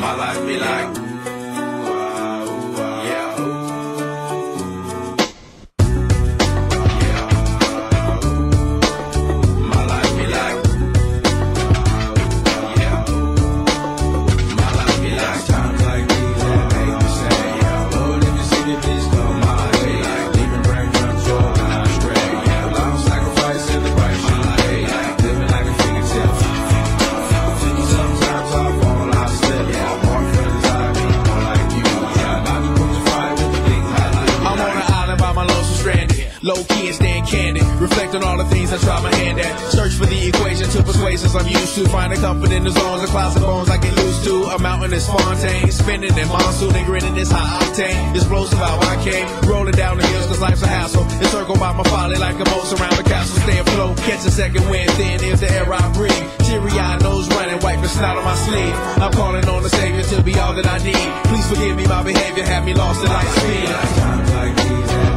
My life be like. Low key and staying candid. Reflect on all the things I try my hand at. Search for the equation to persuasions I'm used to. Finding comfort in the zones, a closet bones I get loose to. A mountain is Fontaine. Spinning in monsoon and grinning is high octane. Explosive how I came. Rolling down the hills cause life's a hassle. Encircled by my folly like a moat around the castle. Stay afloat. Catch a second wind, thin is the air I breathe. Teary eyed nose running, wiping snot on my sleeve. I'm calling on the Savior to be all that I need. Please forgive me my behavior, had me lost in light speed. Times like these.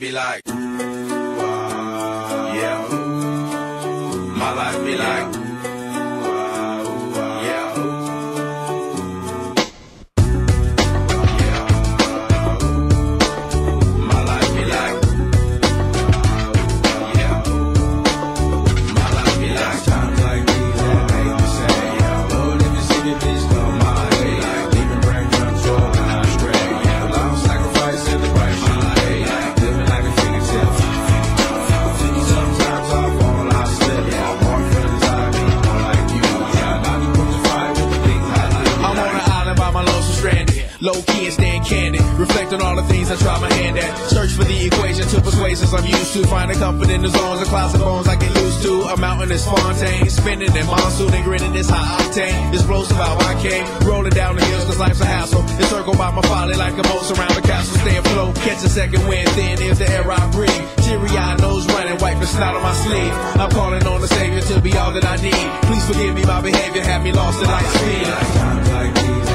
be like. the things I try my hand at. Search for the equation to persuasions I'm used to. Finding comfort in the zones of closet bones I get used to. A mountain is Fontaine, spinning in monsoon and grinning is high octane. Explosive how I came, rolling down the hills cause life's a hassle. Encircled by my folly like a moat around the castle. Stay afloat, catch a second wind, thin is the air I breathe. Teary eyed nose running, wiping snot on my sleeve. I'm calling on the Savior to be all that I need. Please forgive me my behavior, have me lost at I speed. Like, like, like,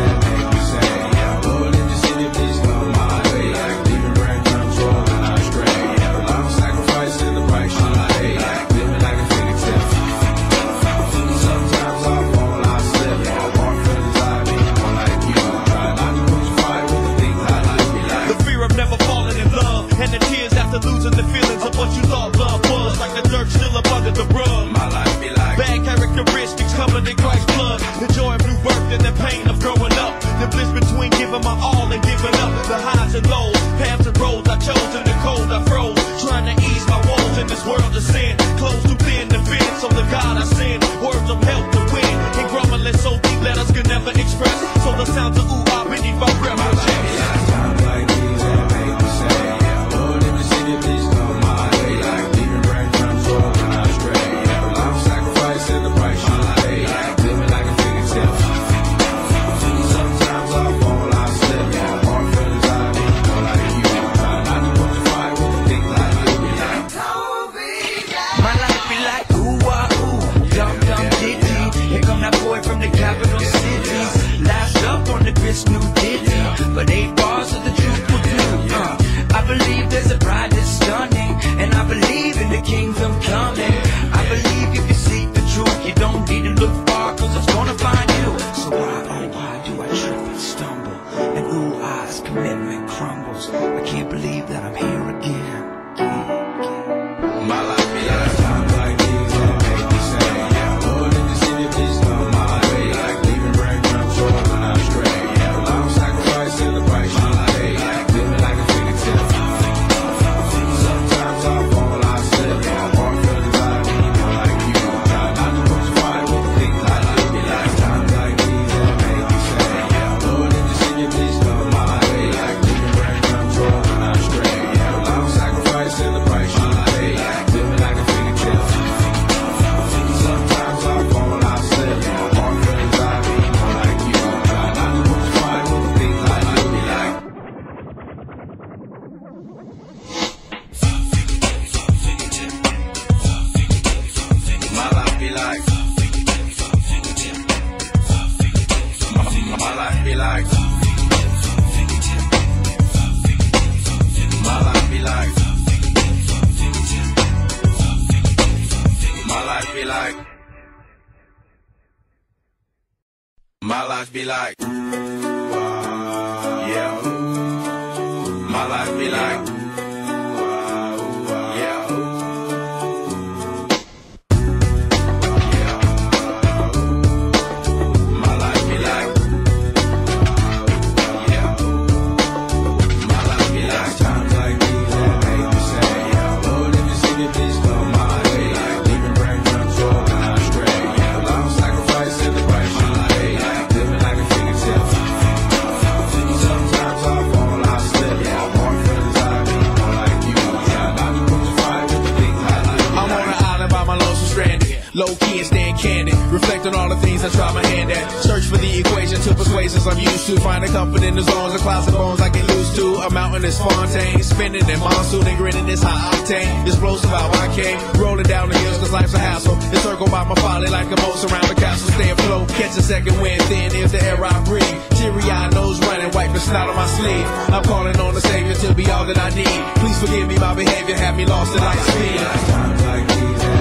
our lives be like. Since I'm used to. finding comfort in the zones of clouds and bones I get used to. A mountain is Fontaine, spinning in monsoon and grinning this high octane. Explosive how I came, rolling down the hills cause life's a hassle. Encircled by my folly like a moat around the castle. Stay afloat, catch a second wind, thin is the air I breathe. Teary eye, nose running, wiping snot on my sleeve. I'm calling on the Savior to be all that I need. Please forgive me my behavior, have me lost in light's speed. Times like these.